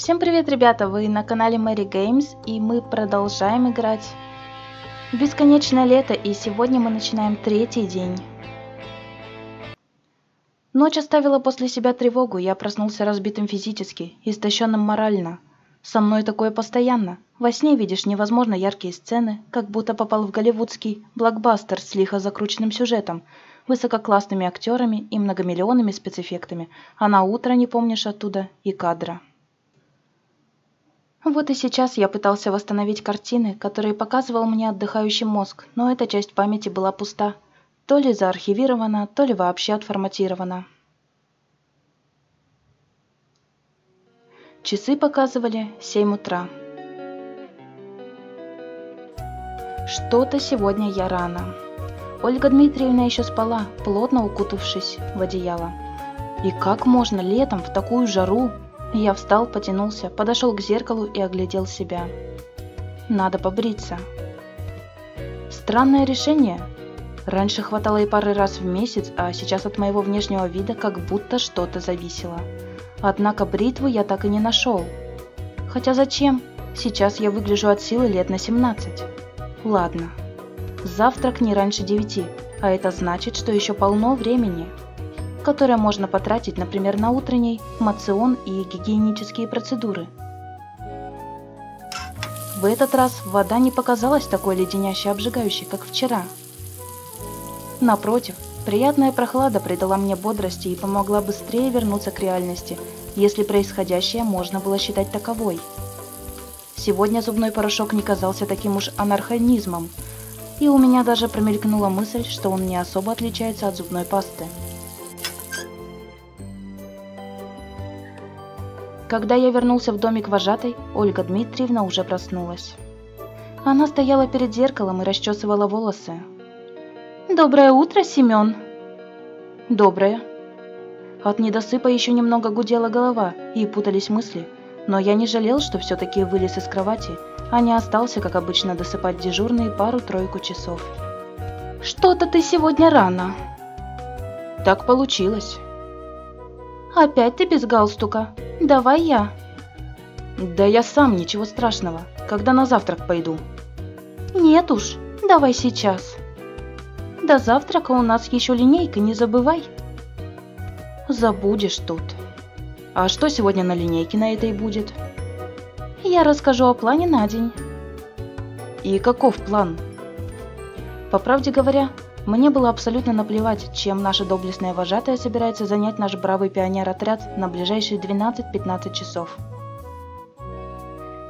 Всем привет, ребята! Вы на канале Мэри Games, и мы продолжаем играть бесконечное лето, и сегодня мы начинаем третий день. Ночь оставила после себя тревогу, я проснулся разбитым физически, истощенным морально. Со мной такое постоянно. Во сне видишь невозможно яркие сцены, как будто попал в голливудский блокбастер с лихо закрученным сюжетом, высококлассными актерами и многомиллионными спецэффектами, а на утро не помнишь оттуда и кадра. Вот и сейчас я пытался восстановить картины, которые показывал мне отдыхающий мозг, но эта часть памяти была пуста. То ли заархивирована, то ли вообще отформатирована. Часы показывали 7 утра. Что-то сегодня я рано. Ольга Дмитриевна еще спала, плотно укутавшись в одеяло. И как можно летом в такую жару я встал, потянулся, подошел к зеркалу и оглядел себя. Надо побриться. Странное решение. Раньше хватало и пары раз в месяц, а сейчас от моего внешнего вида как будто что-то зависело. Однако бритву я так и не нашел. Хотя зачем? Сейчас я выгляжу от силы лет на 17. Ладно. Завтрак не раньше 9, а это значит, что еще полно времени которое можно потратить, например, на утренний мацион и гигиенические процедуры. В этот раз вода не показалась такой леденящей обжигающей, как вчера. Напротив, приятная прохлада придала мне бодрости и помогла быстрее вернуться к реальности, если происходящее можно было считать таковой. Сегодня зубной порошок не казался таким уж анархонизмом, и у меня даже промелькнула мысль, что он не особо отличается от зубной пасты. Когда я вернулся в домик вожатой, Ольга Дмитриевна уже проснулась. Она стояла перед зеркалом и расчесывала волосы. «Доброе утро, Семен!» «Доброе!» От недосыпа еще немного гудела голова и путались мысли, но я не жалел, что все-таки вылез из кровати, а не остался, как обычно, досыпать дежурные пару-тройку часов. «Что-то ты сегодня рано!» «Так получилось!» «Опять ты без галстука?» Давай я. Да я сам, ничего страшного. Когда на завтрак пойду? Нет уж, давай сейчас. До завтрака у нас еще линейка, не забывай. Забудешь тут. А что сегодня на линейке на этой будет? Я расскажу о плане на день. И каков план? По правде говоря, мне было абсолютно наплевать, чем наша доблестная вожатая собирается занять наш бравый пионер-отряд на ближайшие 12-15 часов.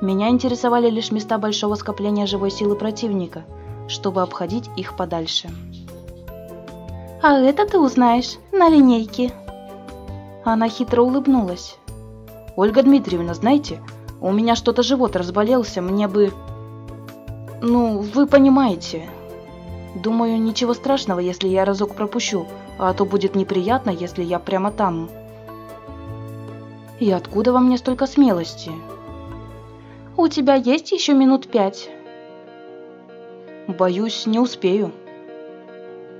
Меня интересовали лишь места большого скопления живой силы противника, чтобы обходить их подальше. «А это ты узнаешь на линейке». Она хитро улыбнулась. «Ольга Дмитриевна, знаете, у меня что-то живот разболелся, мне бы...» «Ну, вы понимаете, Думаю, ничего страшного, если я разок пропущу, а то будет неприятно, если я прямо там. И откуда во мне столько смелости? У тебя есть еще минут пять? Боюсь, не успею.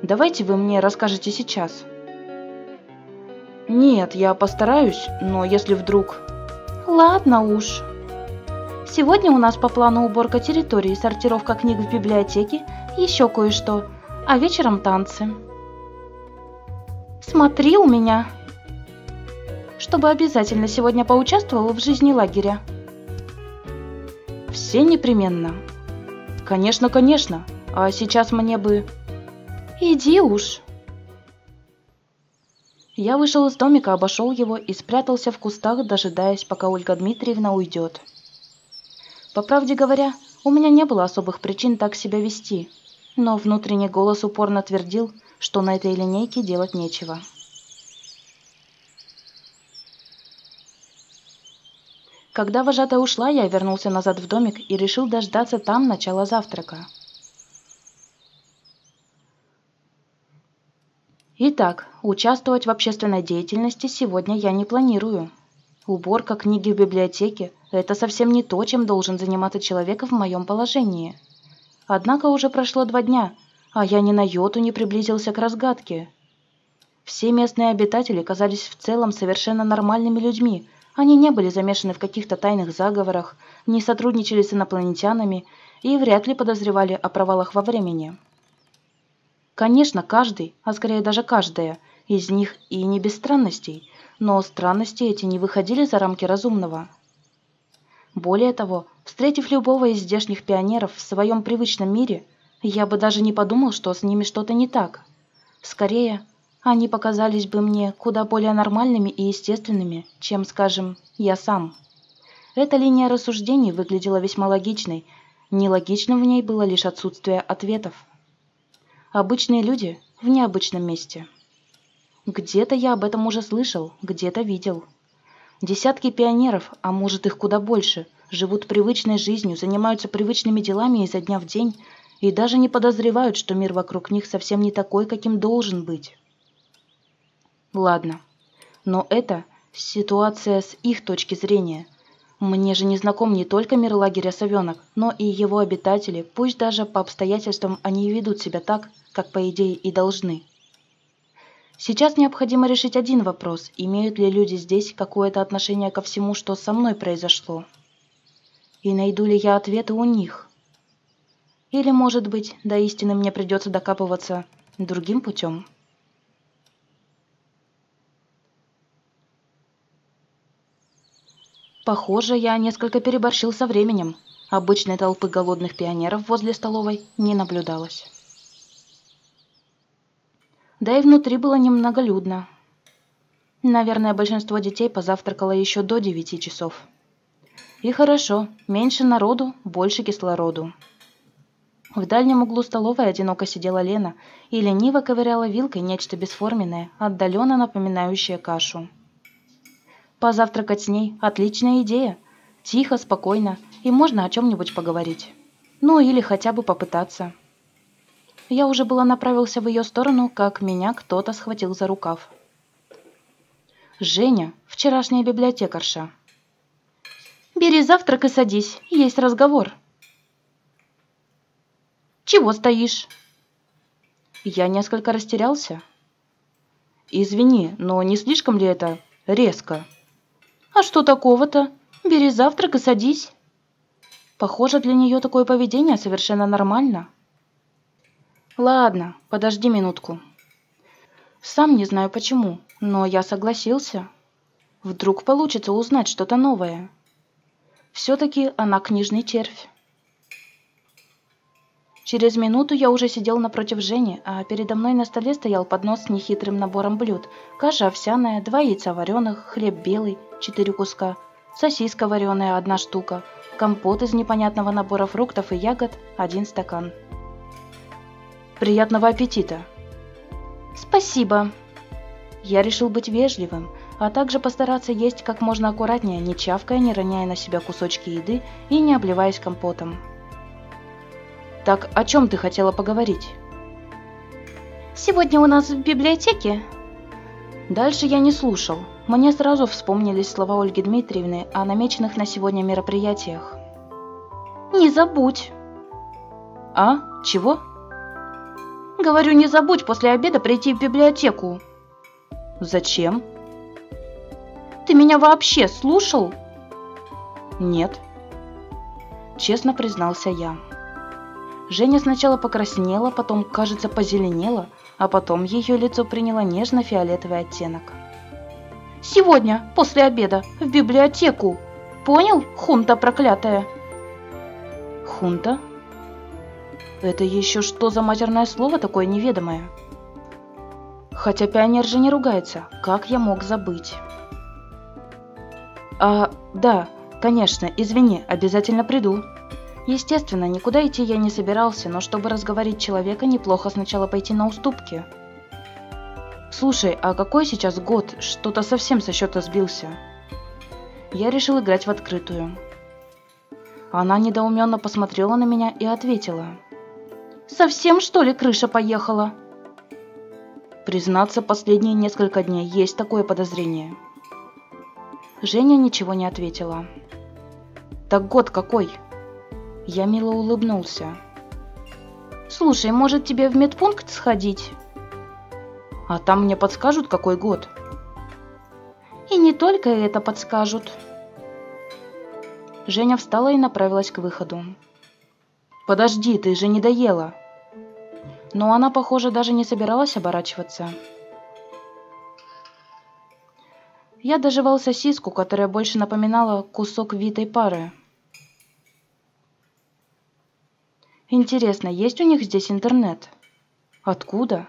Давайте вы мне расскажете сейчас. Нет, я постараюсь, но если вдруг... Ладно уж. Сегодня у нас по плану уборка территории, сортировка книг в библиотеке еще кое-что, а вечером танцы. Смотри у меня, чтобы обязательно сегодня поучаствовал в жизни лагеря. Все непременно. Конечно, конечно. А сейчас мне бы... Иди уж. Я вышел из домика, обошел его и спрятался в кустах, дожидаясь, пока Ольга Дмитриевна уйдет. По правде говоря, у меня не было особых причин так себя вести но внутренний голос упорно твердил, что на этой линейке делать нечего. Когда вожатая ушла, я вернулся назад в домик и решил дождаться там начала завтрака. Итак, участвовать в общественной деятельности сегодня я не планирую. Уборка книги в библиотеке – это совсем не то, чем должен заниматься человек в моем положении – Однако уже прошло два дня, а я ни на йоту не приблизился к разгадке. Все местные обитатели казались в целом совершенно нормальными людьми, Они не были замешаны в каких-то тайных заговорах, не сотрудничали с инопланетянами и вряд ли подозревали о провалах во времени. Конечно, каждый, а скорее даже каждая, из них и не без странностей, но странности эти не выходили за рамки разумного. Более того, встретив любого из здешних пионеров в своем привычном мире, я бы даже не подумал, что с ними что-то не так. Скорее, они показались бы мне куда более нормальными и естественными, чем, скажем, я сам. Эта линия рассуждений выглядела весьма логичной, нелогичным в ней было лишь отсутствие ответов. Обычные люди в необычном месте. Где-то я об этом уже слышал, где-то видел. Десятки пионеров, а может их куда больше, живут привычной жизнью, занимаются привычными делами изо дня в день и даже не подозревают, что мир вокруг них совсем не такой, каким должен быть. Ладно, но это ситуация с их точки зрения. Мне же не знаком не только мир лагеря «Совенок», но и его обитатели, пусть даже по обстоятельствам они ведут себя так, как по идее и должны. Сейчас необходимо решить один вопрос, имеют ли люди здесь какое-то отношение ко всему, что со мной произошло. И найду ли я ответы у них? Или, может быть, до истины мне придется докапываться другим путем? Похоже, я несколько переборщил со временем. Обычной толпы голодных пионеров возле столовой не наблюдалось. Да и внутри было немноголюдно. Наверное, большинство детей позавтракало еще до девяти часов. И хорошо, меньше народу, больше кислороду. В дальнем углу столовой одиноко сидела Лена и лениво ковыряла вилкой нечто бесформенное, отдаленно напоминающее кашу. Позавтракать с ней – отличная идея. Тихо, спокойно, и можно о чем-нибудь поговорить. Ну или хотя бы попытаться. Я уже было направился в ее сторону, как меня кто-то схватил за рукав. «Женя, вчерашняя библиотекарша». «Бери завтрак и садись, есть разговор». «Чего стоишь?» Я несколько растерялся. «Извини, но не слишком ли это резко?» «А что такого-то? Бери завтрак и садись». Похоже, для нее такое поведение совершенно нормально. «Ладно, подожди минутку». Сам не знаю почему, но я согласился. Вдруг получится узнать что-то новое. Все-таки она книжный червь. Через минуту я уже сидел напротив Жени, а передо мной на столе стоял поднос с нехитрым набором блюд. Каша овсяная, два яйца вареных, хлеб белый, четыре куска, сосиска вареная, одна штука, компот из непонятного набора фруктов и ягод, один стакан. Приятного аппетита! Спасибо! Я решил быть вежливым, а также постараться есть как можно аккуратнее, не чавкая, не роняя на себя кусочки еды и не обливаясь компотом. Так о чем ты хотела поговорить? Сегодня у нас в библиотеке. Дальше я не слушал. Мне сразу вспомнились слова Ольги Дмитриевны о намеченных на сегодня мероприятиях. Не забудь. А? Чего? Говорю, не забудь после обеда прийти в библиотеку. Зачем? Ты меня вообще слушал? Нет. Честно признался я. Женя сначала покраснела, потом, кажется, позеленела, а потом ее лицо приняло нежно-фиолетовый оттенок. «Сегодня, после обеда, в библиотеку! Понял, хунта проклятая?» «Хунта?» Это еще что за матерное слово такое неведомое? Хотя пионер же не ругается, как я мог забыть? А, да, конечно, извини, обязательно приду. Естественно, никуда идти я не собирался, но чтобы разговорить человека, неплохо сначала пойти на уступки. «Слушай, а какой сейчас год? Что-то совсем со счета сбился». Я решил играть в открытую. Она недоуменно посмотрела на меня и ответила. «Совсем, что ли, крыша поехала?» Признаться, последние несколько дней есть такое подозрение. Женя ничего не ответила. «Так год какой?» Я мило улыбнулся. «Слушай, может тебе в медпункт сходить?» «А там мне подскажут, какой год?» И не только это подскажут. Женя встала и направилась к выходу. «Подожди, ты же не доела!» Но она, похоже, даже не собиралась оборачиваться. Я доживал сосиску, которая больше напоминала кусок витой пары. Интересно, есть у них здесь интернет? Откуда?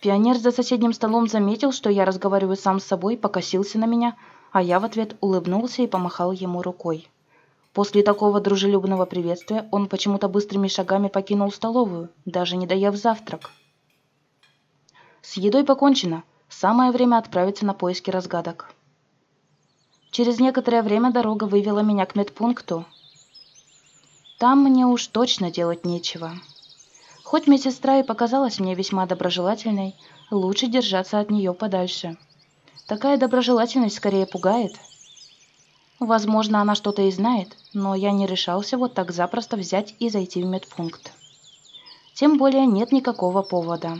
Пионер за соседним столом заметил, что я разговариваю сам с собой, покосился на меня, а я в ответ улыбнулся и помахал ему рукой. После такого дружелюбного приветствия он почему-то быстрыми шагами покинул столовую, даже не доев завтрак. С едой покончено, самое время отправиться на поиски разгадок. Через некоторое время дорога вывела меня к медпункту. Там мне уж точно делать нечего. Хоть медсестра и показалась мне весьма доброжелательной, лучше держаться от нее подальше. Такая доброжелательность скорее пугает – Возможно, она что-то и знает, но я не решался вот так запросто взять и зайти в медпункт. Тем более нет никакого повода.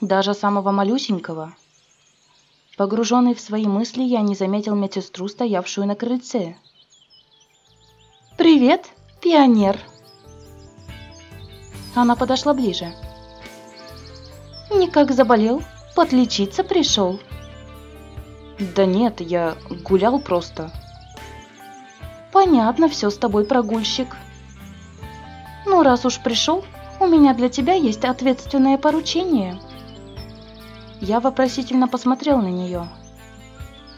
Даже самого малюсенького. Погруженный в свои мысли, я не заметил медсестру, стоявшую на крыльце. «Привет, пионер!» Она подошла ближе. «Никак заболел? Подлечиться пришел?» «Да нет, я гулял просто», Понятно все с тобой, прогульщик. Ну, раз уж пришел, у меня для тебя есть ответственное поручение. Я вопросительно посмотрел на нее.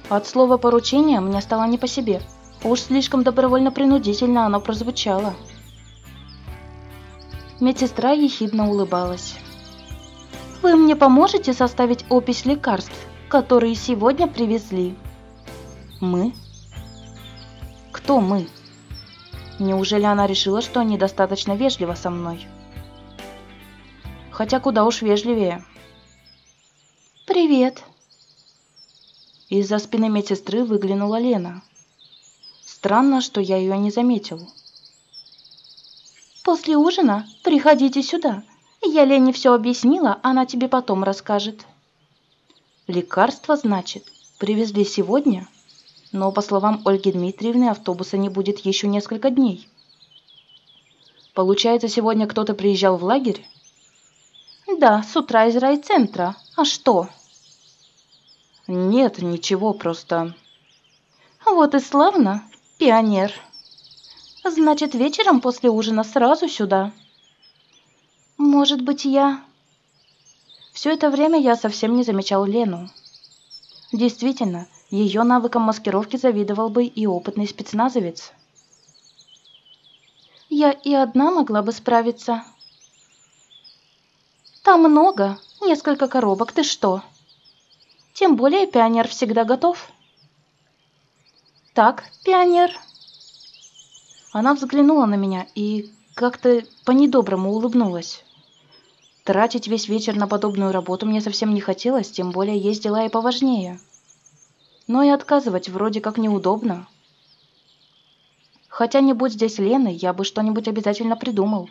От слова «поручение» мне стало не по себе. Уж слишком добровольно-принудительно оно прозвучало. Медсестра ехидно улыбалась. «Вы мне поможете составить опись лекарств, которые сегодня привезли?» «Мы?» Кто мы? Неужели она решила, что недостаточно вежлива со мной? Хотя куда уж вежливее. «Привет!» Из-за спины медсестры выглянула Лена. Странно, что я ее не заметил. «После ужина приходите сюда. Я Лене все объяснила, она тебе потом расскажет». «Лекарство, значит, привезли сегодня?» но, по словам Ольги Дмитриевны, автобуса не будет еще несколько дней. Получается, сегодня кто-то приезжал в лагерь? Да, с утра из райцентра. А что? Нет, ничего, просто... Вот и славно, пионер. Значит, вечером после ужина сразу сюда. Может быть, я... Все это время я совсем не замечал Лену. Действительно, ее навыкам маскировки завидовал бы и опытный спецназовец. Я и одна могла бы справиться. Там много, несколько коробок, ты что? Тем более пионер всегда готов. Так, пионер. Она взглянула на меня и как-то по-недоброму улыбнулась. Тратить весь вечер на подобную работу мне совсем не хотелось, тем более есть дела и поважнее но и отказывать вроде как неудобно. Хотя не будь здесь Лены, я бы что-нибудь обязательно придумал.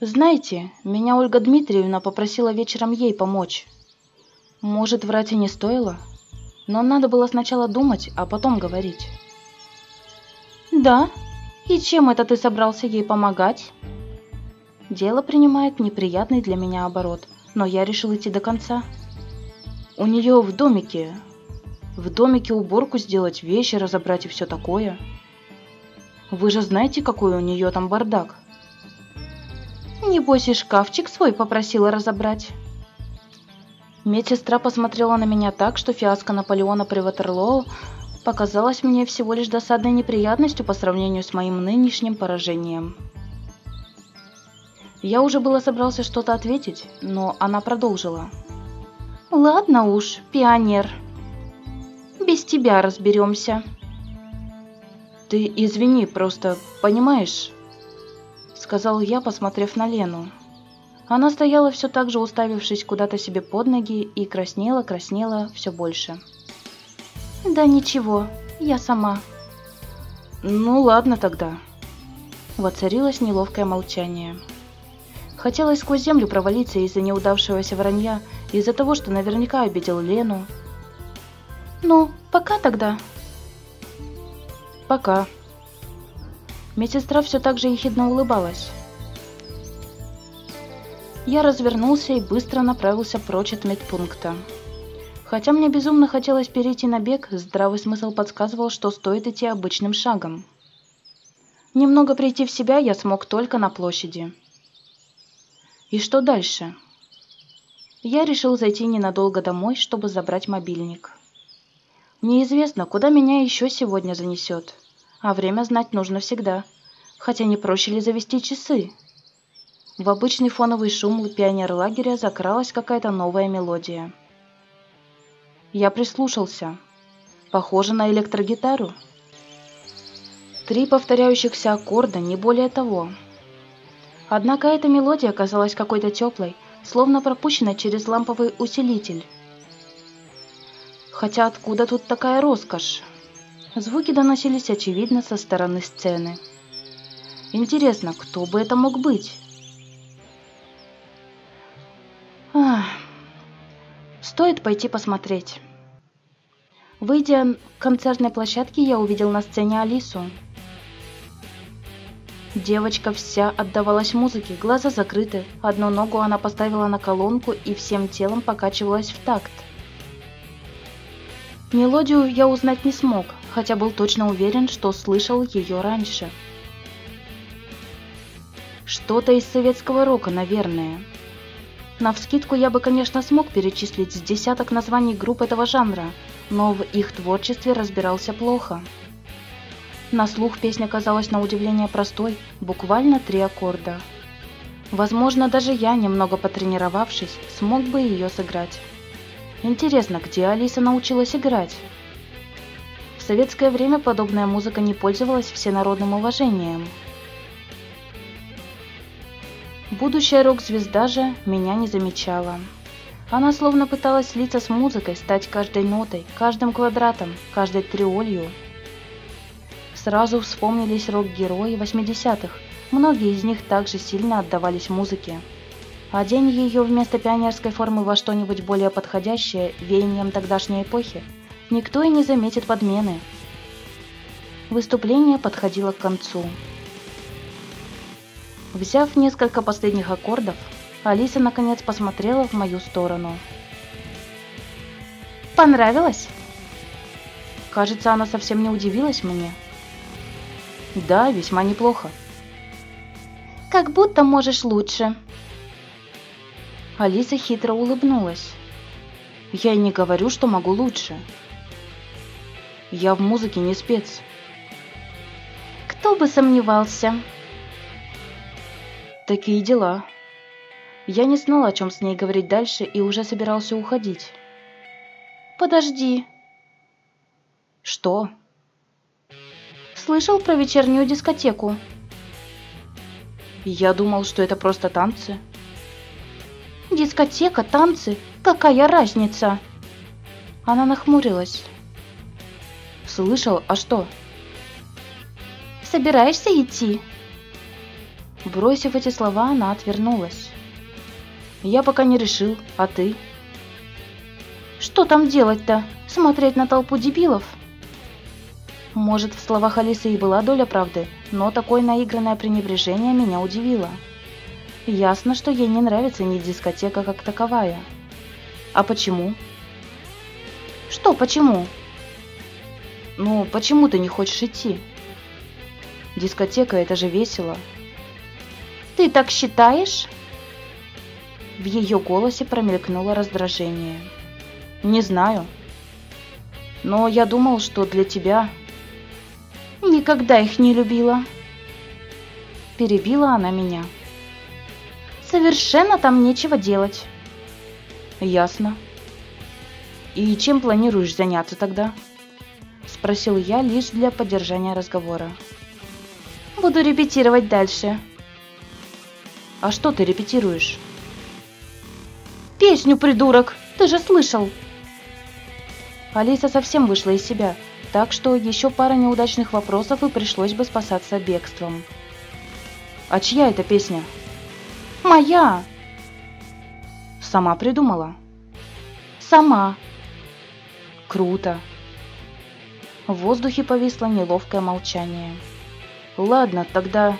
Знаете, меня Ольга Дмитриевна попросила вечером ей помочь. Может, врать и не стоило, но надо было сначала думать, а потом говорить. Да? И чем это ты собрался ей помогать? Дело принимает неприятный для меня оборот, но я решил идти до конца. У нее в домике. В домике уборку сделать, вещи разобрать и все такое. Вы же знаете, какой у нее там бардак. Небось и шкафчик свой попросила разобрать. Медсестра посмотрела на меня так, что фиаско Наполеона при Ватерлоу показалась мне всего лишь досадной неприятностью по сравнению с моим нынешним поражением. Я уже было собрался что-то ответить, но она продолжила. Ладно уж, пионер. Без тебя разберемся. Ты извини, просто понимаешь, сказал я, посмотрев на Лену. Она стояла все так же, уставившись куда-то себе под ноги, и краснела, краснела все больше. Да ничего, я сама. Ну ладно тогда. Воцарилось неловкое молчание. Хотелось сквозь землю провалиться из-за неудавшегося вранья Из-за того, что наверняка обидел Лену. Ну, пока тогда. Пока. Медсестра все так же ехидно улыбалась. Я развернулся и быстро направился прочь от медпункта. Хотя мне безумно хотелось перейти на бег, здравый смысл подсказывал, что стоит идти обычным шагом. Немного прийти в себя я смог только на площади. И что дальше? Я решил зайти ненадолго домой, чтобы забрать мобильник. Неизвестно, куда меня еще сегодня занесет, а время знать нужно всегда, хотя не проще ли завести часы? В обычный фоновый шум пионерлагеря закралась какая-то новая мелодия. Я прислушался. Похоже на электрогитару. Три повторяющихся аккорда, не более того. Однако эта мелодия оказалась какой-то теплой, словно пропущена через ламповый усилитель. Хотя откуда тут такая роскошь? Звуки доносились, очевидно, со стороны сцены. Интересно, кто бы это мог быть? Стоит пойти посмотреть. Выйдя к концертной площадке, я увидел на сцене Алису. Девочка вся отдавалась музыке, глаза закрыты, одну ногу она поставила на колонку и всем телом покачивалась в такт. Мелодию я узнать не смог, хотя был точно уверен, что слышал ее раньше. Что-то из советского рока, наверное. Навскидку я бы, конечно, смог перечислить с десяток названий групп этого жанра, но в их творчестве разбирался плохо. На слух песня казалась на удивление простой, буквально три аккорда. Возможно, даже я, немного потренировавшись, смог бы ее сыграть. Интересно, где Алиса научилась играть? В советское время подобная музыка не пользовалась всенародным уважением. Будущая рок-звезда же меня не замечала. Она словно пыталась слиться с музыкой, стать каждой нотой, каждым квадратом, каждой триолью – Сразу вспомнились рок-герои 80-х. Многие из них также сильно отдавались музыке. Одень ее вместо пионерской формы во что-нибудь более подходящее веянием тогдашней эпохи, никто и не заметит подмены. Выступление подходило к концу. Взяв несколько последних аккордов, Алиса наконец посмотрела в мою сторону. «Понравилось?» Кажется, она совсем не удивилась мне. Да, весьма неплохо. Как будто можешь лучше. Алиса хитро улыбнулась. Я и не говорю, что могу лучше. Я в музыке не спец. Кто бы сомневался. Такие дела. Я не знал, о чем с ней говорить дальше и уже собирался уходить. Подожди. Что? Слышал про вечернюю дискотеку? Я думал, что это просто танцы. Дискотека, танцы? Какая разница? Она нахмурилась. Слышал, а что? Собираешься идти? Бросив эти слова, она отвернулась. Я пока не решил, а ты? Что там делать-то? Смотреть на толпу дебилов? Может, в словах Алисы и была доля правды, но такое наигранное пренебрежение меня удивило. Ясно, что ей не нравится ни дискотека как таковая. А почему? Что почему? Ну, почему ты не хочешь идти? Дискотека – это же весело. Ты так считаешь? В ее голосе промелькнуло раздражение. Не знаю. Но я думал, что для тебя Никогда их не любила. Перебила она меня. Совершенно там нечего делать. Ясно. И чем планируешь заняться тогда? Спросил я лишь для поддержания разговора. Буду репетировать дальше. А что ты репетируешь? Песню, придурок! Ты же слышал! Алиса совсем вышла из себя так что еще пара неудачных вопросов и пришлось бы спасаться бегством. «А чья это песня?» «Моя!» «Сама придумала?» Сама. Круто. В воздухе повисло неловкое молчание. Ладно, тогда...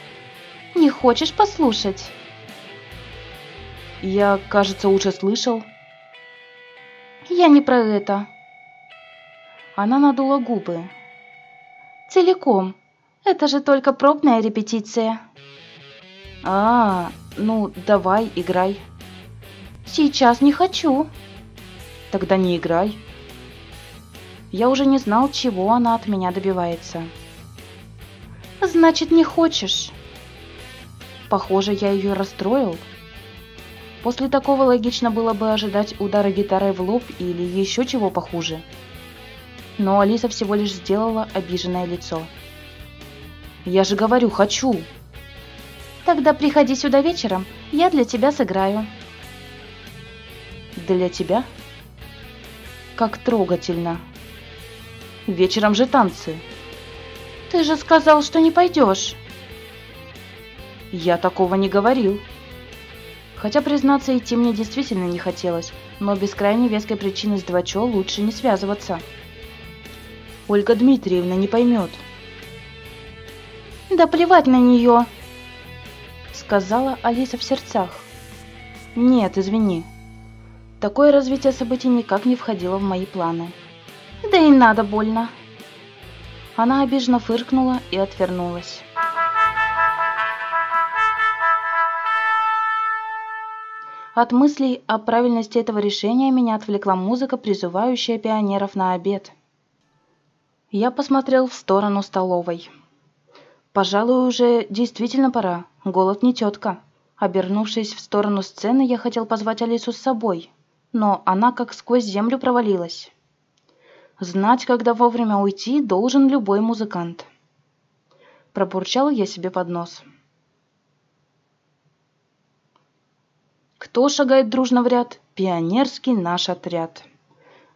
Не хочешь послушать? Я, кажется, уже слышал. Я не про это. Она надула губы. Целиком. Это же только пробная репетиция. А, ну давай, играй. Сейчас не хочу. Тогда не играй. Я уже не знал, чего она от меня добивается. Значит, не хочешь. Похоже, я ее расстроил. После такого логично было бы ожидать удара гитарой в лоб или еще чего похуже. Но Алиса всего лишь сделала обиженное лицо. «Я же говорю, хочу!» «Тогда приходи сюда вечером, я для тебя сыграю». «Для тебя?» «Как трогательно!» «Вечером же танцы!» «Ты же сказал, что не пойдешь!» «Я такого не говорил!» Хотя, признаться, идти мне действительно не хотелось, но без крайне веской причины с Двачо лучше не связываться. Ольга Дмитриевна не поймет. «Да плевать на нее!» Сказала Алиса в сердцах. «Нет, извини. Такое развитие событий никак не входило в мои планы». «Да и надо больно!» Она обиженно фыркнула и отвернулась. От мыслей о правильности этого решения меня отвлекла музыка, призывающая пионеров на обед. Я посмотрел в сторону столовой. Пожалуй, уже действительно пора. Голод не тетка. Обернувшись в сторону сцены, я хотел позвать Алису с собой, но она как сквозь землю провалилась. Знать, когда вовремя уйти, должен любой музыкант. Пробурчал я себе под нос. Кто шагает дружно в ряд? Пионерский наш отряд.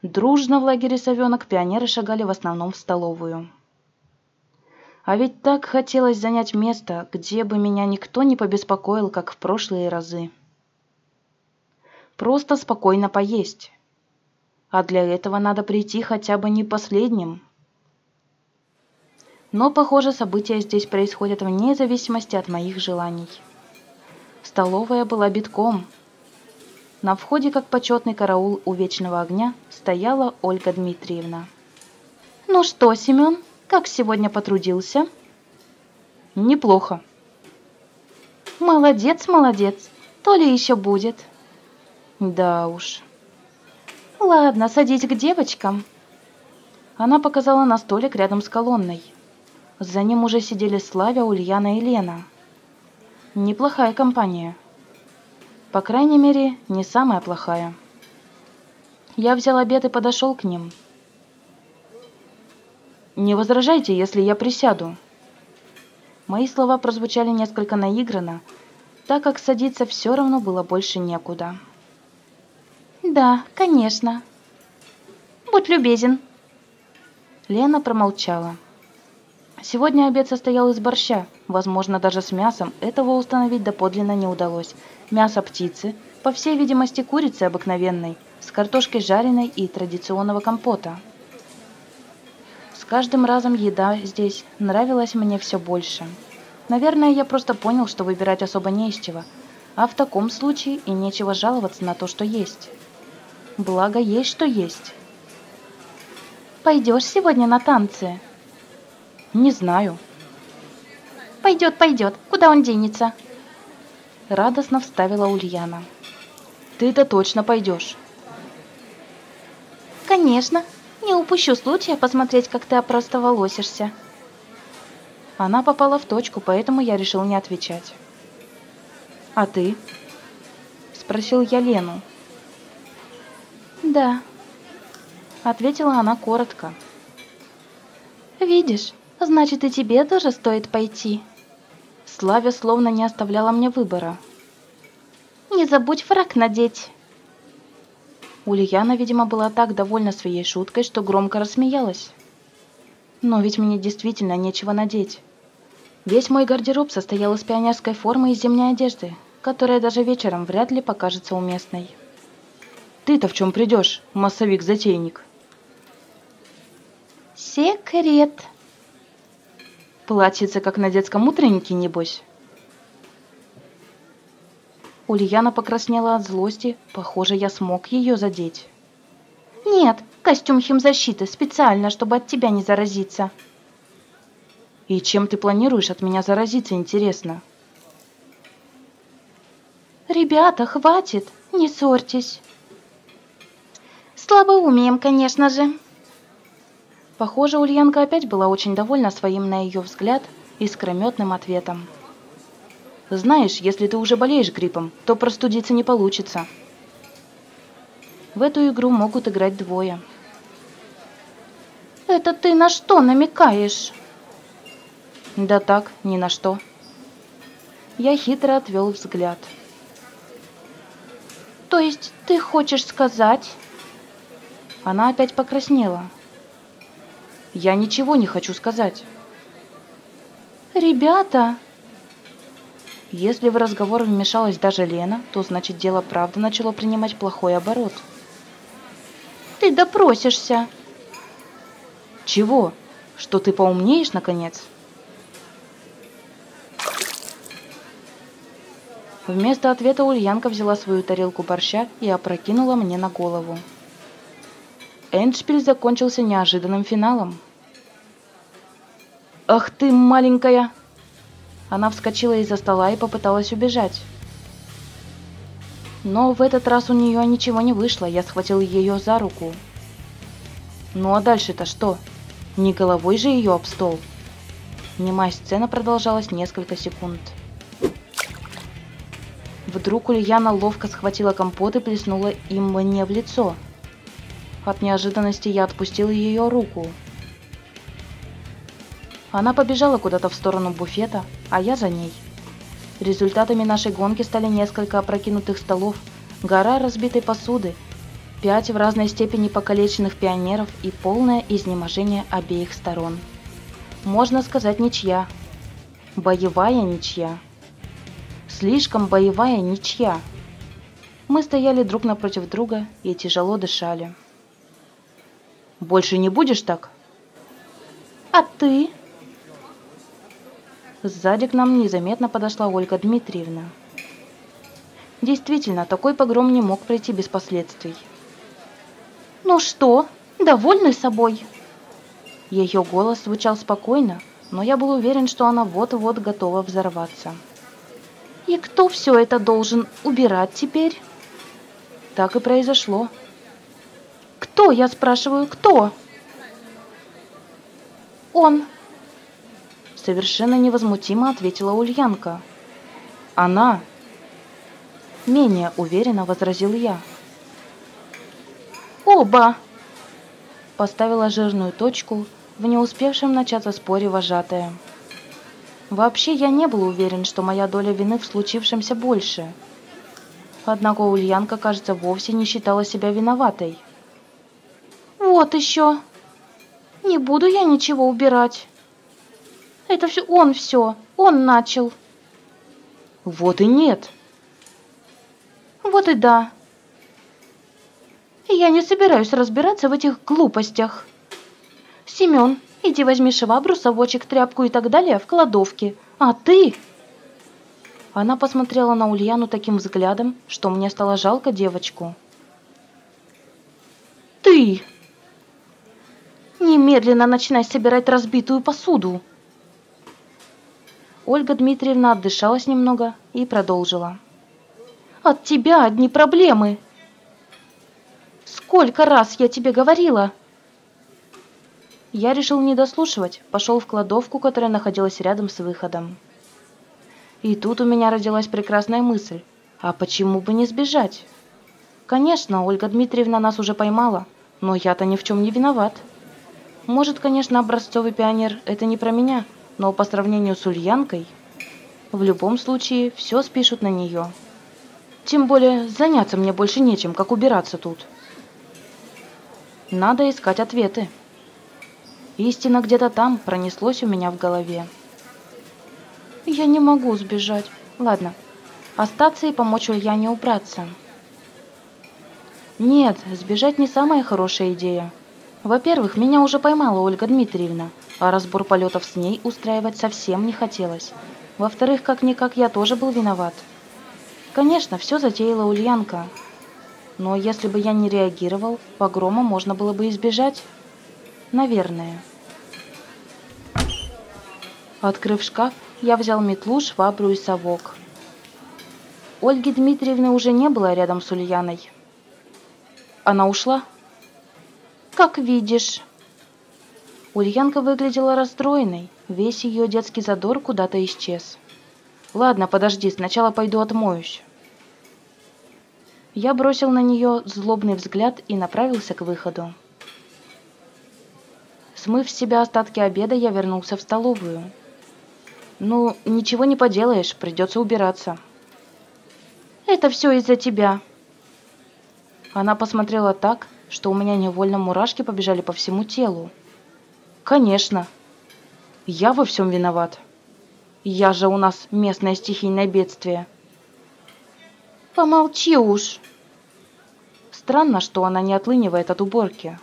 Дружно в лагере «Совенок» пионеры шагали в основном в столовую. А ведь так хотелось занять место, где бы меня никто не побеспокоил, как в прошлые разы. Просто спокойно поесть. А для этого надо прийти хотя бы не последним. Но, похоже, события здесь происходят вне зависимости от моих желаний. Столовая была битком – на входе, как почетный караул у вечного огня, стояла Ольга Дмитриевна. «Ну что, Семен, как сегодня потрудился?» «Неплохо». «Молодец, молодец. То ли еще будет?» «Да уж». «Ладно, садись к девочкам». Она показала на столик рядом с колонной. За ним уже сидели Славя, Ульяна и Лена. Неплохая компания. По крайней мере, не самая плохая. Я взял обед и подошел к ним. «Не возражайте, если я присяду». Мои слова прозвучали несколько наигранно, так как садиться все равно было больше некуда. «Да, конечно. Будь любезен». Лена промолчала. Сегодня обед состоял из борща, возможно, даже с мясом, этого установить доподлинно не удалось – мясо птицы, по всей видимости курицы обыкновенной, с картошкой жареной и традиционного компота. С каждым разом еда здесь нравилась мне все больше. Наверное, я просто понял, что выбирать особо не из чего, а в таком случае и нечего жаловаться на то, что есть. Благо есть, что есть. Пойдешь сегодня на танцы? Не знаю. Пойдет, пойдет. Куда он денется? радостно вставила Ульяна. Ты-то точно пойдешь. Конечно, не упущу случая посмотреть, как ты опростоволосишься. Она попала в точку, поэтому я решил не отвечать. А ты? Спросил я Лену. Да. Ответила она коротко. Видишь, значит и тебе тоже стоит пойти. Славя словно не оставляла мне выбора. «Не забудь фраг надеть!» Ульяна, видимо, была так довольна своей шуткой, что громко рассмеялась. Но ведь мне действительно нечего надеть. Весь мой гардероб состоял из пионерской формы и зимней одежды, которая даже вечером вряд ли покажется уместной. Ты-то в чем придешь, массовик-затейник? Секрет. Платьице, как на детском утреннике, небось. Ульяна покраснела от злости. Похоже, я смог ее задеть. Нет, костюм химзащиты, специально, чтобы от тебя не заразиться. И чем ты планируешь от меня заразиться, интересно? Ребята, хватит, не ссорьтесь. Слабоумием, конечно же. Похоже, Ульянка опять была очень довольна своим, на ее взгляд, искрометным ответом. Знаешь, если ты уже болеешь гриппом, то простудиться не получится. В эту игру могут играть двое. Это ты на что намекаешь? Да так, ни на что. Я хитро отвел взгляд. То есть ты хочешь сказать? Она опять покраснела. Я ничего не хочу сказать. Ребята, если в разговор вмешалась даже Лена, то значит дело правда начало принимать плохой оборот. Ты допросишься. Чего? Что ты поумнеешь, наконец? Вместо ответа Ульянка взяла свою тарелку борща и опрокинула мне на голову. Эндшпиль закончился неожиданным финалом. «Ах ты, маленькая!» Она вскочила из-за стола и попыталась убежать. Но в этот раз у нее ничего не вышло, я схватил ее за руку. Ну а дальше-то что? Не головой же ее об стол. Немая сцена продолжалась несколько секунд. Вдруг Ульяна ловко схватила компот и плеснула им мне в лицо. От неожиданности я отпустил ее руку. Она побежала куда-то в сторону буфета, а я за ней. Результатами нашей гонки стали несколько опрокинутых столов, гора разбитой посуды, пять в разной степени покалеченных пионеров и полное изнеможение обеих сторон. Можно сказать ничья. Боевая ничья. Слишком боевая ничья. Мы стояли друг напротив друга и тяжело дышали. «Больше не будешь так?» «А ты?» Сзади к нам незаметно подошла Ольга Дмитриевна. Действительно, такой погром не мог пройти без последствий. «Ну что, довольны собой?» Ее голос звучал спокойно, но я был уверен, что она вот-вот готова взорваться. «И кто все это должен убирать теперь?» Так и произошло. «Кто, я спрашиваю, кто?» «Он», Совершенно невозмутимо ответила Ульянка. Она. Менее уверенно возразил я. Оба. Поставила жирную точку в не успевшем начаться споре вожатая. Вообще я не был уверен, что моя доля вины в случившемся больше. Однако Ульянка, кажется, вовсе не считала себя виноватой. «Вот еще! Не буду я ничего убирать!» Это все он все, он начал. Вот и нет. Вот и да. Я не собираюсь разбираться в этих глупостях. Семен, иди возьми швабру, совочек, тряпку и так далее в кладовке. А ты... Она посмотрела на Ульяну таким взглядом, что мне стало жалко девочку. «Ты! Немедленно начинай собирать разбитую посуду!» Ольга Дмитриевна отдышалась немного и продолжила. «От тебя одни проблемы!» «Сколько раз я тебе говорила?» Я решил не дослушивать, пошел в кладовку, которая находилась рядом с выходом. И тут у меня родилась прекрасная мысль. А почему бы не сбежать? Конечно, Ольга Дмитриевна нас уже поймала, но я-то ни в чем не виноват. Может, конечно, образцовый пионер – это не про меня – но по сравнению с Ульянкой, в любом случае все спишут на нее. Тем более заняться мне больше нечем, как убираться тут. Надо искать ответы. Истина где-то там пронеслось у меня в голове. Я не могу сбежать. Ладно, остаться и помочь Ульяне убраться. Нет, сбежать не самая хорошая идея. Во-первых, меня уже поймала Ольга Дмитриевна, а разбор полетов с ней устраивать совсем не хотелось. Во-вторых, как-никак я тоже был виноват. Конечно, все затеяла Ульянка. Но если бы я не реагировал, погрома можно было бы избежать. Наверное. Открыв шкаф, я взял метлу, швабру и совок. Ольги Дмитриевны уже не было рядом с Ульяной. Она ушла? Как видишь. Ульянка выглядела расстроенной, весь ее детский задор куда-то исчез. Ладно, подожди, сначала пойду отмоюсь. Я бросил на нее злобный взгляд и направился к выходу. Смыв с себя остатки обеда, я вернулся в столовую. Ну, ничего не поделаешь, придется убираться. Это все из-за тебя. Она посмотрела так, что у меня невольно мурашки побежали по всему телу. Конечно. Я во всем виноват. Я же у нас местное стихийное бедствие. Помолчи уж. Странно, что она не отлынивает от уборки.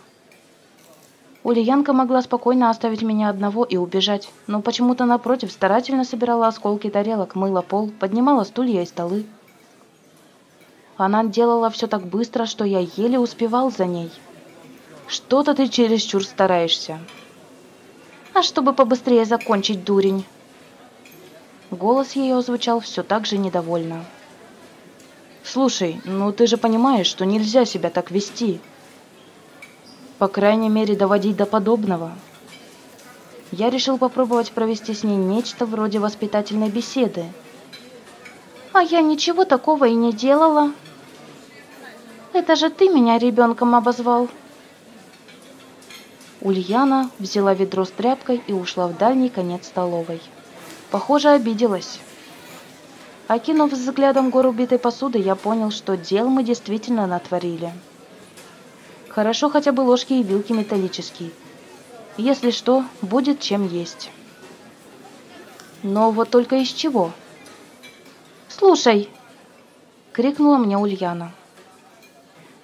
Ульянка могла спокойно оставить меня одного и убежать, но почему-то напротив старательно собирала осколки тарелок, мыла пол, поднимала стулья и столы. Она делала все так быстро, что я еле успевал за ней. Что-то ты чересчур стараешься. А чтобы побыстрее закончить, дурень. Голос ее звучал все так же недовольно. «Слушай, ну ты же понимаешь, что нельзя себя так вести», по крайней мере, доводить до подобного. Я решил попробовать провести с ней нечто вроде воспитательной беседы. А я ничего такого и не делала. Это же ты меня ребенком обозвал. Ульяна взяла ведро с тряпкой и ушла в дальний конец столовой. Похоже, обиделась. Окинув взглядом гору битой посуды, я понял, что дел мы действительно натворили. Хорошо хотя бы ложки и вилки металлические. Если что, будет чем есть. Но вот только из чего? «Слушай!» — крикнула мне Ульяна.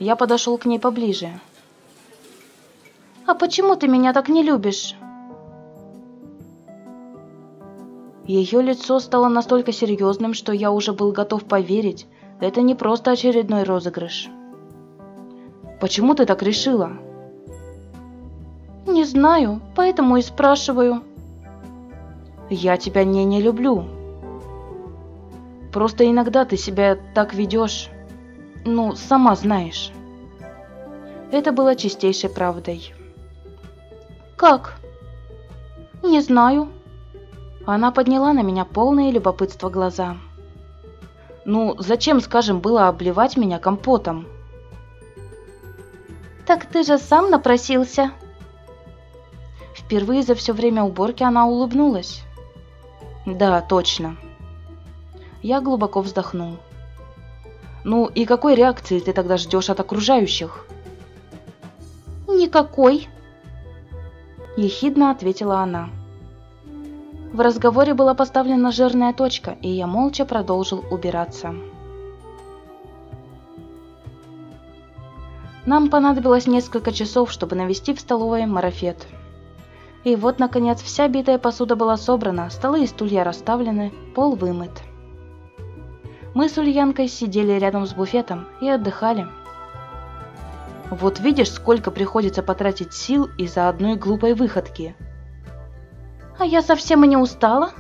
Я подошел к ней поближе. «А почему ты меня так не любишь?» Ее лицо стало настолько серьезным, что я уже был готов поверить, это не просто очередной розыгрыш. Почему ты так решила? Не знаю, поэтому и спрашиваю. Я тебя не не люблю. Просто иногда ты себя так ведешь. Ну, сама знаешь. Это было чистейшей правдой. Как? Не знаю. Она подняла на меня полное любопытство глаза. Ну, зачем, скажем, было обливать меня компотом? «Так ты же сам напросился!» Впервые за все время уборки она улыбнулась. «Да, точно». Я глубоко вздохнул. «Ну и какой реакции ты тогда ждешь от окружающих?» «Никакой», – ехидно ответила она. В разговоре была поставлена жирная точка, и я молча продолжил убираться. Нам понадобилось несколько часов, чтобы навести в столовой марафет. И вот, наконец, вся битая посуда была собрана, столы и стулья расставлены, пол вымыт. Мы с Ульянкой сидели рядом с буфетом и отдыхали. Вот видишь, сколько приходится потратить сил из-за одной глупой выходки. А я совсем и не устала.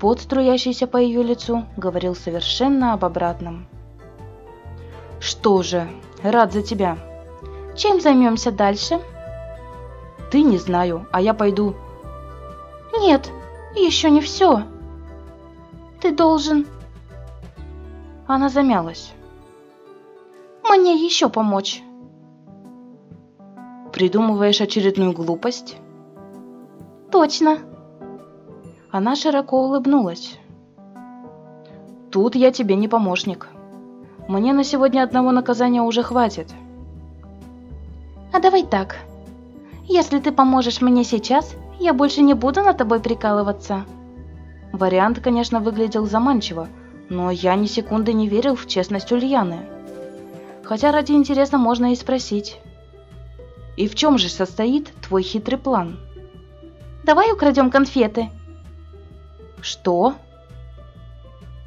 Пот, струящийся по ее лицу, говорил совершенно об обратном. Что же, рад за тебя. Чем займемся дальше? Ты не знаю, а я пойду. Нет, еще не все. Ты должен... Она замялась. Мне еще помочь. Придумываешь очередную глупость? Точно. Она широко улыбнулась. Тут я тебе не помощник. Мне на сегодня одного наказания уже хватит. А давай так. Если ты поможешь мне сейчас, я больше не буду над тобой прикалываться. Вариант, конечно, выглядел заманчиво, но я ни секунды не верил в честность Ульяны. Хотя ради интереса можно и спросить. И в чем же состоит твой хитрый план? Давай украдем конфеты. Что?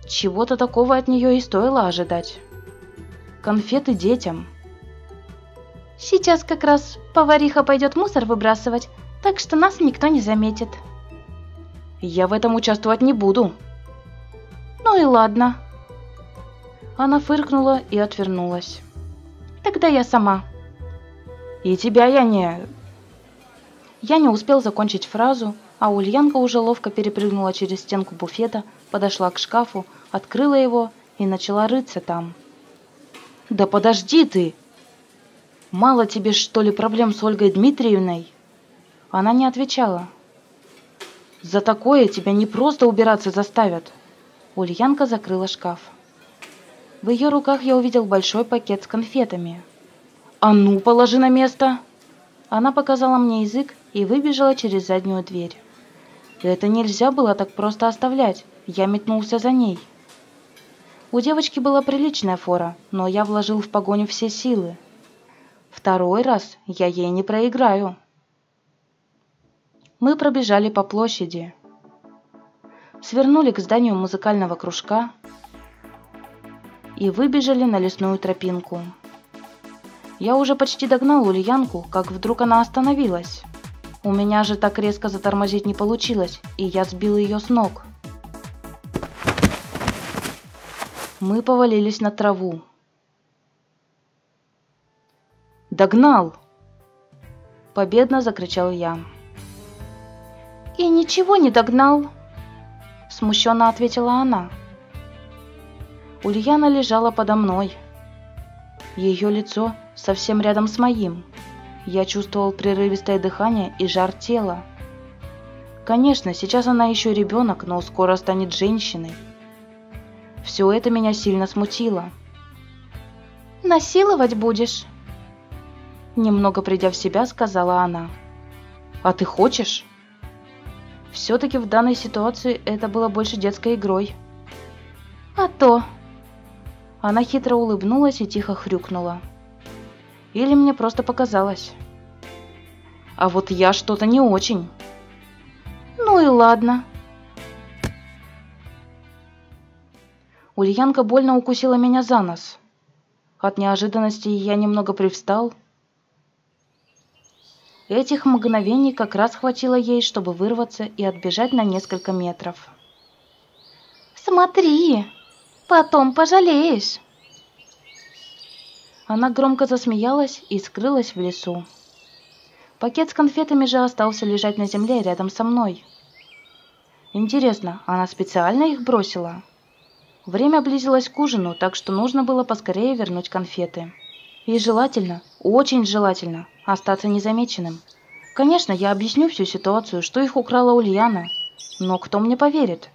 Чего-то такого от нее и стоило ожидать. Конфеты детям. Сейчас как раз повариха пойдет мусор выбрасывать, так что нас никто не заметит. Я в этом участвовать не буду. Ну и ладно. Она фыркнула и отвернулась. Тогда я сама. И тебя я не... Я не успел закончить фразу, а Ульянка уже ловко перепрыгнула через стенку буфета, подошла к шкафу, открыла его и начала рыться там. «Да подожди ты! Мало тебе, что ли, проблем с Ольгой Дмитриевной?» Она не отвечала. «За такое тебя не просто убираться заставят!» Ульянка закрыла шкаф. В ее руках я увидел большой пакет с конфетами. «А ну, положи на место!» Она показала мне язык и выбежала через заднюю дверь. Это нельзя было так просто оставлять. Я метнулся за ней. У девочки была приличная фора, но я вложил в погоню все силы. Второй раз я ей не проиграю. Мы пробежали по площади. Свернули к зданию музыкального кружка и выбежали на лесную тропинку. Я уже почти догнал Ульянку, как вдруг она остановилась. У меня же так резко затормозить не получилось, и я сбил ее с ног. Мы повалились на траву. «Догнал!» Победно закричал я. «И ничего не догнал!» Смущенно ответила она. Ульяна лежала подо мной. Ее лицо совсем рядом с моим. Я чувствовал прерывистое дыхание и жар тела. Конечно, сейчас она еще ребенок, но скоро станет женщиной. Все это меня сильно смутило. «Насиловать будешь?» Немного придя в себя, сказала она. «А ты хочешь?» Все-таки в данной ситуации это было больше детской игрой. «А то!» Она хитро улыбнулась и тихо хрюкнула. Или мне просто показалось? А вот я что-то не очень. Ну и ладно. Ульянка больно укусила меня за нос. От неожиданности я немного привстал. Этих мгновений как раз хватило ей, чтобы вырваться и отбежать на несколько метров. «Смотри, потом пожалеешь!» Она громко засмеялась и скрылась в лесу. Пакет с конфетами же остался лежать на земле рядом со мной. Интересно, она специально их бросила? Время близилось к ужину, так что нужно было поскорее вернуть конфеты. И желательно, очень желательно, остаться незамеченным. Конечно, я объясню всю ситуацию, что их украла Ульяна. Но кто мне поверит?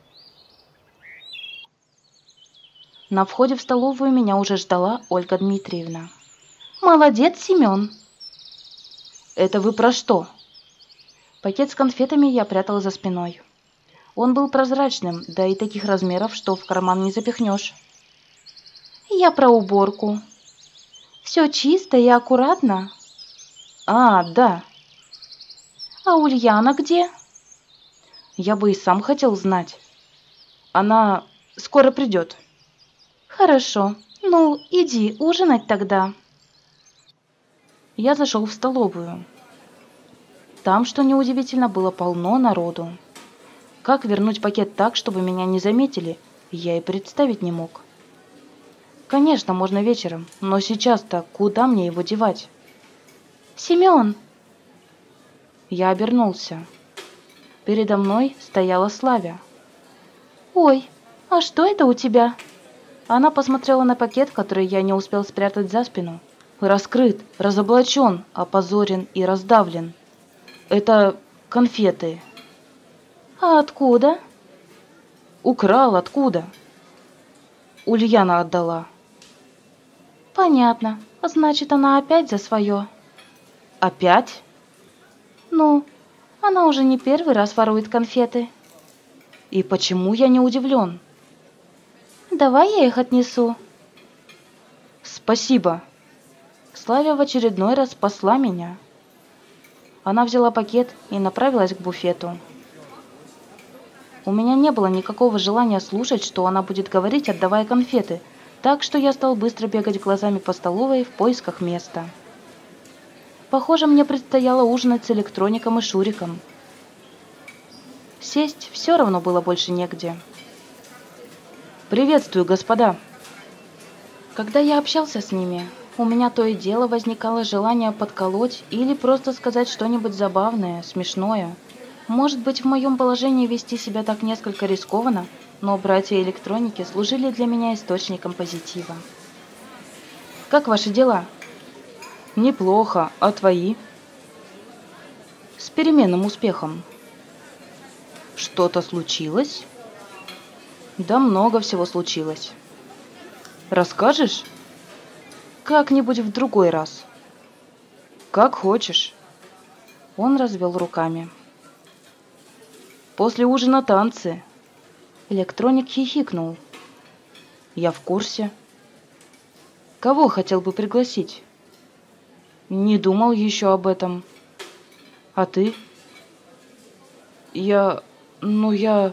На входе в столовую меня уже ждала Ольга Дмитриевна. «Молодец, Семен!» «Это вы про что?» Пакет с конфетами я прятала за спиной. Он был прозрачным, да и таких размеров, что в карман не запихнешь. «Я про уборку. Все чисто и аккуратно?» «А, да». «А Ульяна где?» «Я бы и сам хотел знать. Она скоро придет». «Хорошо. Ну, иди ужинать тогда». Я зашел в столовую. Там, что неудивительно, было полно народу. Как вернуть пакет так, чтобы меня не заметили, я и представить не мог. Конечно, можно вечером, но сейчас-то куда мне его девать? «Семен!» Я обернулся. Передо мной стояла Славя. «Ой, а что это у тебя?» Она посмотрела на пакет, который я не успел спрятать за спину. Раскрыт, разоблачен, опозорен и раздавлен. Это конфеты. А откуда? Украл откуда? Ульяна отдала. Понятно. Значит, она опять за свое. Опять? Ну, она уже не первый раз ворует конфеты. И почему я не удивлен? Давай я их отнесу. Спасибо. Славя в очередной раз спасла меня. Она взяла пакет и направилась к буфету. У меня не было никакого желания слушать, что она будет говорить, отдавая конфеты, так что я стал быстро бегать глазами по столовой в поисках места. Похоже, мне предстояло ужинать с электроником и Шуриком. Сесть все равно было больше негде. «Приветствую, господа!» Когда я общался с ними, у меня то и дело возникало желание подколоть или просто сказать что-нибудь забавное, смешное. Может быть, в моем положении вести себя так несколько рискованно, но братья электроники служили для меня источником позитива. «Как ваши дела?» «Неплохо. А твои?» «С переменным успехом». «Что-то случилось?» «Да много всего случилось». «Расскажешь?» «Как-нибудь в другой раз». «Как хочешь». Он развел руками. «После ужина танцы». Электроник хихикнул. «Я в курсе». «Кого хотел бы пригласить?» Не думал еще об этом. А ты? Я... Ну, я...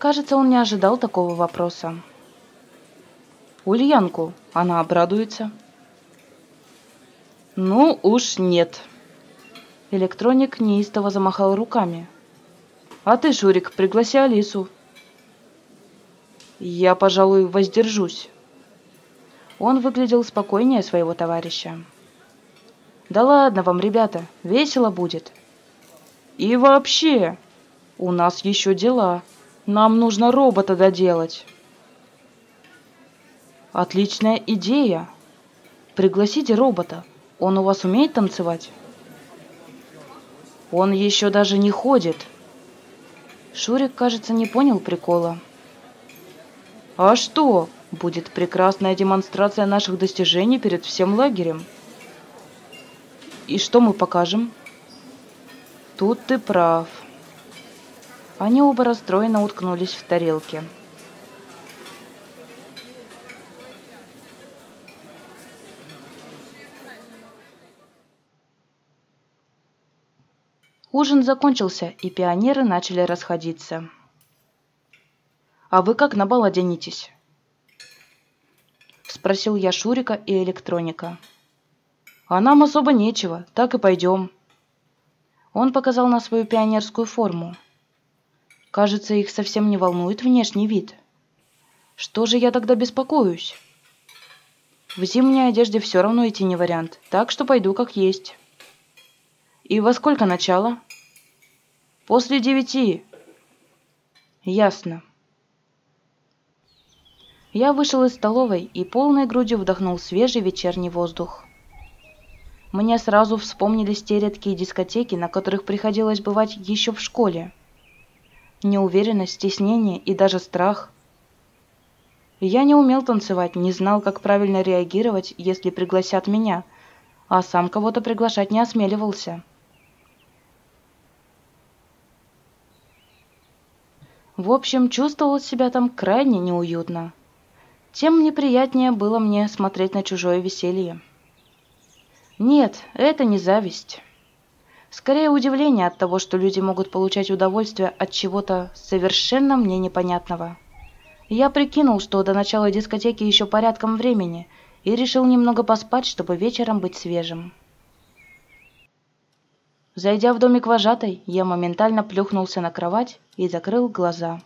Кажется, он не ожидал такого вопроса. Ульянку, она обрадуется. Ну уж нет. Электроник неистово замахал руками. А ты, Шурик, пригласи Алису. Я, пожалуй, воздержусь. Он выглядел спокойнее своего товарища. Да ладно вам, ребята, весело будет. И вообще, у нас еще дела. Нам нужно робота доделать. Отличная идея. Пригласите робота. Он у вас умеет танцевать? Он еще даже не ходит. Шурик, кажется, не понял прикола. А что? Будет прекрасная демонстрация наших достижений перед всем лагерем. И что мы покажем? Тут ты прав. Они оба расстроенно уткнулись в тарелки. Ужин закончился, и пионеры начали расходиться. «А вы как на бал оденетесь?» Спросил я Шурика и электроника. А нам особо нечего, так и пойдем. Он показал на свою пионерскую форму. Кажется, их совсем не волнует внешний вид. Что же я тогда беспокоюсь? В зимней одежде все равно идти не вариант, так что пойду как есть. И во сколько начало? После девяти. Ясно. Я вышел из столовой и полной грудью вдохнул свежий вечерний воздух. Мне сразу вспомнились те редкие дискотеки, на которых приходилось бывать еще в школе. Неуверенность, стеснение и даже страх. Я не умел танцевать, не знал, как правильно реагировать, если пригласят меня, а сам кого-то приглашать не осмеливался. В общем, чувствовал себя там крайне неуютно. Тем неприятнее было мне смотреть на чужое веселье. Нет, это не зависть. Скорее удивление от того, что люди могут получать удовольствие от чего-то совершенно мне непонятного. Я прикинул, что до начала дискотеки еще порядком времени, и решил немного поспать, чтобы вечером быть свежим. Зайдя в домик вожатой, я моментально плюхнулся на кровать и закрыл глаза.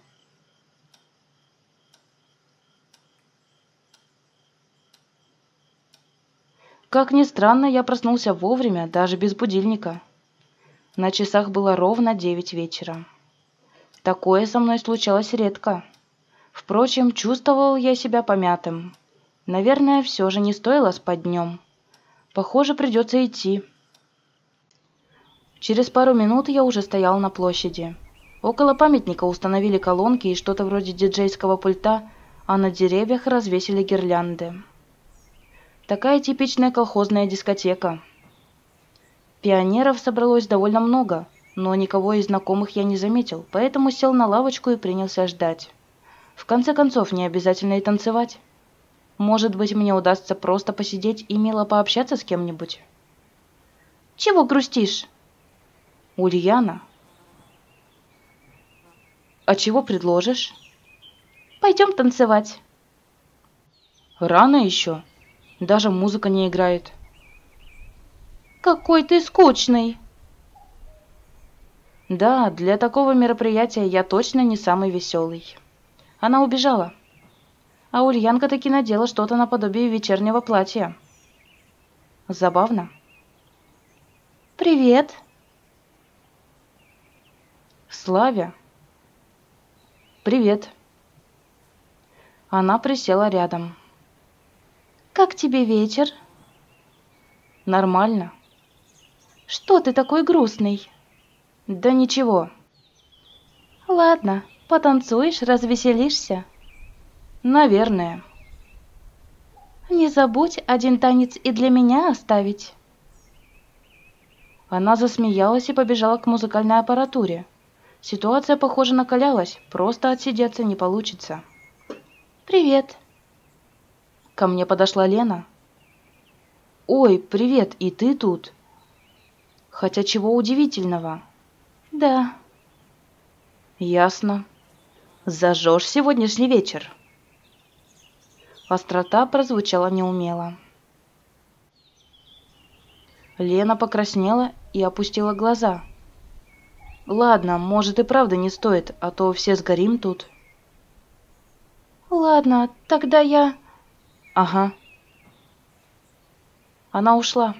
Как ни странно, я проснулся вовремя, даже без будильника. На часах было ровно девять вечера. Такое со мной случалось редко. Впрочем, чувствовал я себя помятым. Наверное, все же не стоило спать днем. Похоже, придется идти. Через пару минут я уже стоял на площади. Около памятника установили колонки и что-то вроде диджейского пульта, а на деревьях развесили гирлянды. Такая типичная колхозная дискотека. Пионеров собралось довольно много, но никого из знакомых я не заметил, поэтому сел на лавочку и принялся ждать. В конце концов, не обязательно и танцевать. Может быть, мне удастся просто посидеть и мило пообщаться с кем-нибудь? Чего грустишь? Ульяна. А чего предложишь? Пойдем танцевать. Рано еще. Даже музыка не играет. Какой ты скучный. Да, для такого мероприятия я точно не самый веселый. Она убежала. А Ульянка таки надела что-то наподобие вечернего платья. Забавно. Привет. Славя. Привет. Она присела рядом. Как тебе вечер? Нормально. Что ты такой грустный? Да ничего. Ладно, потанцуешь, развеселишься? Наверное. Не забудь один танец и для меня оставить. Она засмеялась и побежала к музыкальной аппаратуре. Ситуация, похоже, накалялась, просто отсидеться не получится. «Привет!» Ко мне подошла Лена. «Ой, привет, и ты тут?» Хотя чего удивительного? «Да». «Ясно. Зажжешь сегодняшний вечер?» Острота прозвучала неумело. Лена покраснела и опустила глаза. «Ладно, может и правда не стоит, а то все сгорим тут». «Ладно, тогда я...» «Ага». Она ушла.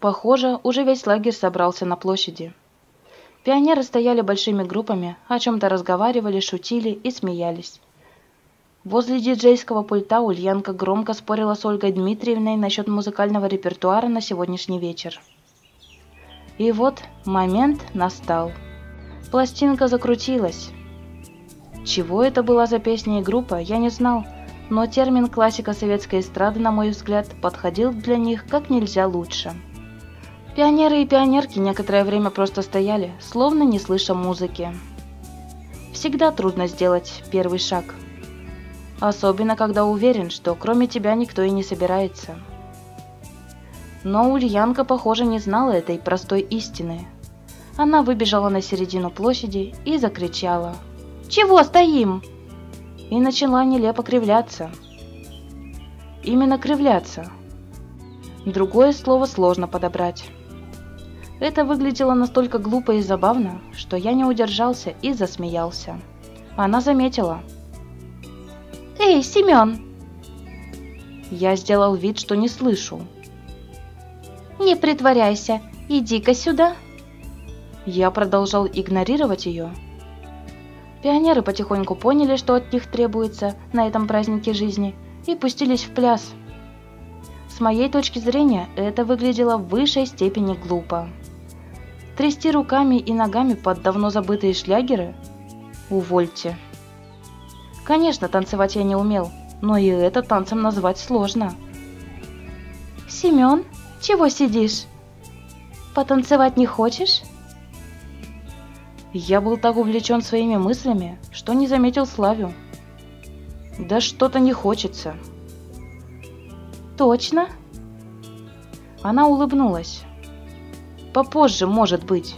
Похоже, уже весь лагерь собрался на площади. Пионеры стояли большими группами, о чем-то разговаривали, шутили и смеялись. Возле диджейского пульта Ульянка громко спорила с Ольгой Дмитриевной насчет музыкального репертуара на сегодняшний вечер. И вот момент настал. Пластинка закрутилась. Чего это была за песня и группа, я не знал, но термин классика советской эстрады, на мой взгляд, подходил для них как нельзя лучше. Пионеры и пионерки некоторое время просто стояли, словно не слыша музыки. Всегда трудно сделать первый шаг – Особенно, когда уверен, что кроме тебя никто и не собирается. Но Ульянка, похоже, не знала этой простой истины. Она выбежала на середину площади и закричала. «Чего стоим?» И начала нелепо кривляться. Именно кривляться. Другое слово сложно подобрать. Это выглядело настолько глупо и забавно, что я не удержался и засмеялся. Она заметила – «Эй, Семен!» Я сделал вид, что не слышу. «Не притворяйся, иди-ка сюда!» Я продолжал игнорировать ее. Пионеры потихоньку поняли, что от них требуется на этом празднике жизни, и пустились в пляс. С моей точки зрения, это выглядело в высшей степени глупо. Трясти руками и ногами под давно забытые шлягеры? Увольте. Конечно, танцевать я не умел, но и это танцем назвать сложно. «Семен, чего сидишь? Потанцевать не хочешь?» Я был так увлечен своими мыслями, что не заметил Славю. Да что-то не хочется. Точно? Она улыбнулась. Попозже, может быть.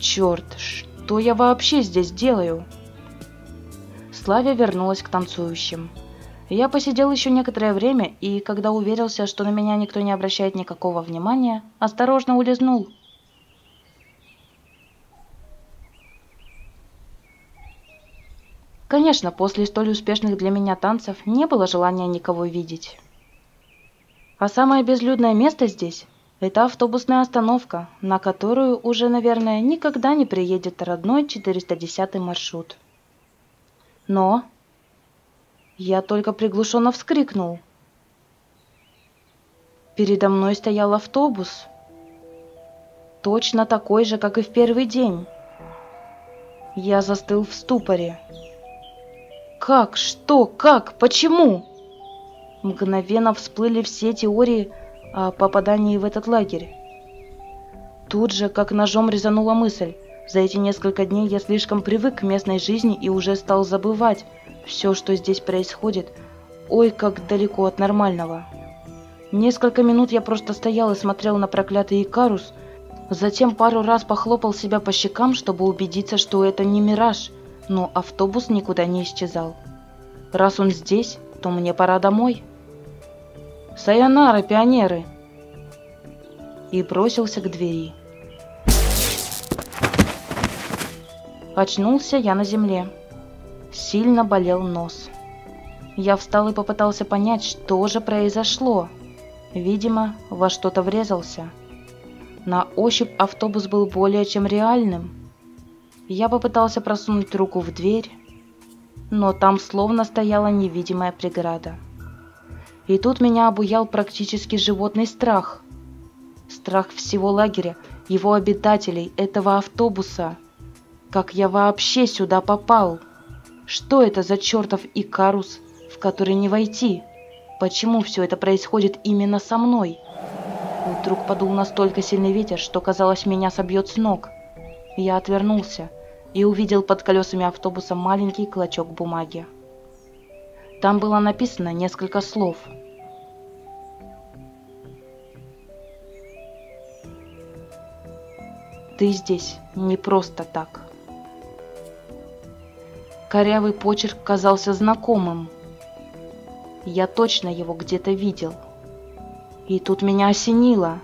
Черт, что я вообще здесь делаю? Славя вернулась к танцующим. Я посидел еще некоторое время, и когда уверился, что на меня никто не обращает никакого внимания, осторожно улизнул. Конечно, после столь успешных для меня танцев не было желания никого видеть. А самое безлюдное место здесь – это автобусная остановка, на которую уже, наверное, никогда не приедет родной 410 маршрут. Но... Я только приглушенно вскрикнул. Передо мной стоял автобус. Точно такой же, как и в первый день. Я застыл в ступоре. Как? Что? Как? Почему? Мгновенно всплыли все теории о попадании в этот лагерь. Тут же, как ножом резанула мысль. За эти несколько дней я слишком привык к местной жизни и уже стал забывать все, что здесь происходит. Ой, как далеко от нормального. Несколько минут я просто стоял и смотрел на проклятый Икарус, затем пару раз похлопал себя по щекам, чтобы убедиться, что это не мираж, но автобус никуда не исчезал. Раз он здесь, то мне пора домой. «Сайонара, пионеры!» И бросился к двери. Очнулся я на земле. Сильно болел нос. Я встал и попытался понять, что же произошло. Видимо, во что-то врезался. На ощупь автобус был более чем реальным. Я попытался просунуть руку в дверь, но там словно стояла невидимая преграда. И тут меня обуял практически животный страх. Страх всего лагеря, его обитателей, этого автобуса. Как я вообще сюда попал? Что это за чертов Икарус, в который не войти? Почему все это происходит именно со мной? Вдруг подул настолько сильный ветер, что казалось, меня собьет с ног. Я отвернулся и увидел под колесами автобуса маленький клочок бумаги. Там было написано несколько слов. «Ты здесь не просто так». Корявый почерк казался знакомым. Я точно его где-то видел. И тут меня осенило.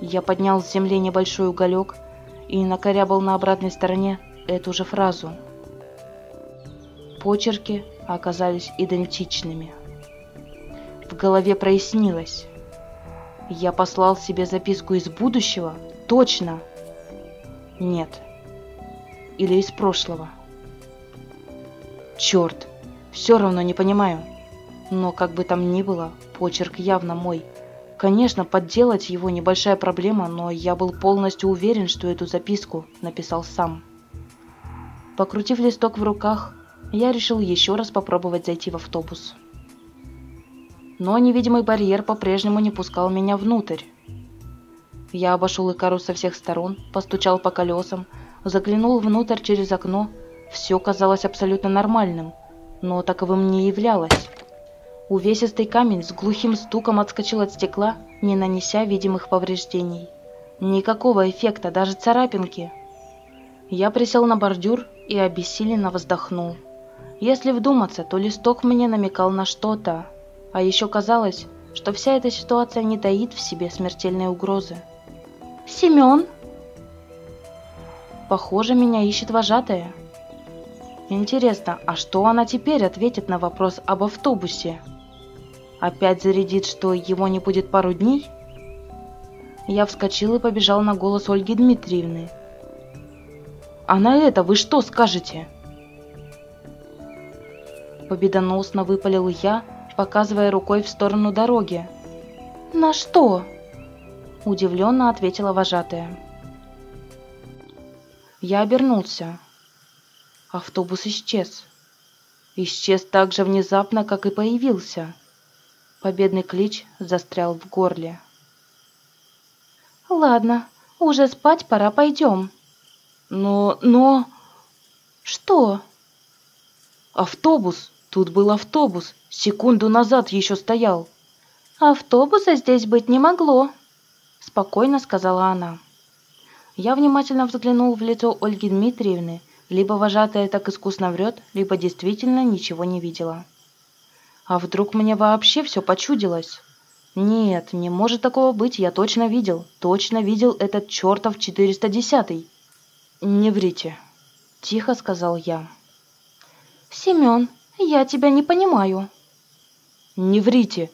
Я поднял с земли небольшой уголек и накорябал на обратной стороне эту же фразу. Почерки оказались идентичными. В голове прояснилось. Я послал себе записку из будущего? Точно! Нет. Или из прошлого. Черт, все равно не понимаю. Но как бы там ни было, почерк явно мой. Конечно, подделать его небольшая проблема, но я был полностью уверен, что эту записку написал сам. Покрутив листок в руках, я решил еще раз попробовать зайти в автобус. Но невидимый барьер по-прежнему не пускал меня внутрь. Я обошел Икару со всех сторон, постучал по колесам, заглянул внутрь через окно все казалось абсолютно нормальным, но таковым не являлось. Увесистый камень с глухим стуком отскочил от стекла, не нанеся видимых повреждений. Никакого эффекта, даже царапинки. Я присел на бордюр и обессиленно вздохнул. Если вдуматься, то листок мне намекал на что-то. А еще казалось, что вся эта ситуация не таит в себе смертельной угрозы. «Семен!» Похоже, меня ищет вожатая. Интересно, а что она теперь ответит на вопрос об автобусе? Опять зарядит, что его не будет пару дней? Я вскочил и побежал на голос Ольги Дмитриевны. «А на это вы что скажете?» Победоносно выпалил я, показывая рукой в сторону дороги. «На что?» Удивленно ответила вожатая. Я обернулся. Автобус исчез. Исчез так же внезапно, как и появился. Победный клич застрял в горле. «Ладно, уже спать пора, пойдем». «Но... но...» «Что?» «Автобус! Тут был автобус! Секунду назад еще стоял!» «Автобуса здесь быть не могло!» Спокойно сказала она. Я внимательно взглянул в лицо Ольги Дмитриевны либо вожатая так искусно врет, либо действительно ничего не видела. А вдруг мне вообще все почудилось? Нет, не может такого быть, я точно видел. Точно видел этот чертов 410-й. Не врите, тихо сказал я. Семен, я тебя не понимаю. Не врите.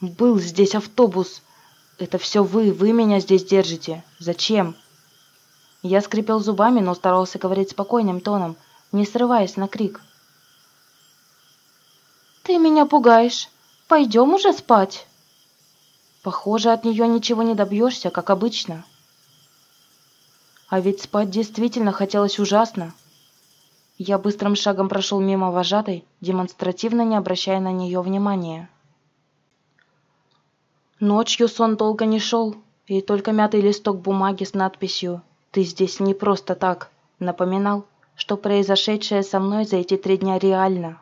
Был здесь автобус. Это все вы, вы меня здесь держите. Зачем? Я скрипел зубами, но старался говорить спокойным тоном, не срываясь на крик. «Ты меня пугаешь. Пойдем уже спать». Похоже, от нее ничего не добьешься, как обычно. А ведь спать действительно хотелось ужасно. Я быстрым шагом прошел мимо вожатой, демонстративно не обращая на нее внимания. Ночью сон долго не шел, и только мятый листок бумаги с надписью ты здесь не просто так. Напоминал, что произошедшее со мной за эти три дня реально.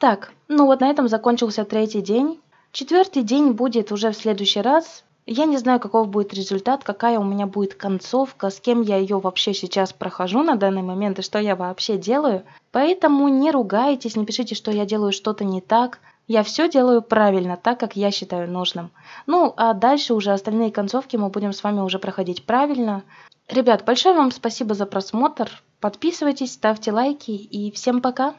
Так, ну вот на этом закончился третий день. Четвертый день будет уже в следующий раз. Я не знаю, каков будет результат, какая у меня будет концовка, с кем я ее вообще сейчас прохожу на данный момент и что я вообще делаю. Поэтому не ругайтесь, не пишите, что я делаю что-то не так. Я все делаю правильно, так, как я считаю нужным. Ну, а дальше уже остальные концовки мы будем с вами уже проходить правильно. Ребят, большое вам спасибо за просмотр. Подписывайтесь, ставьте лайки и всем пока!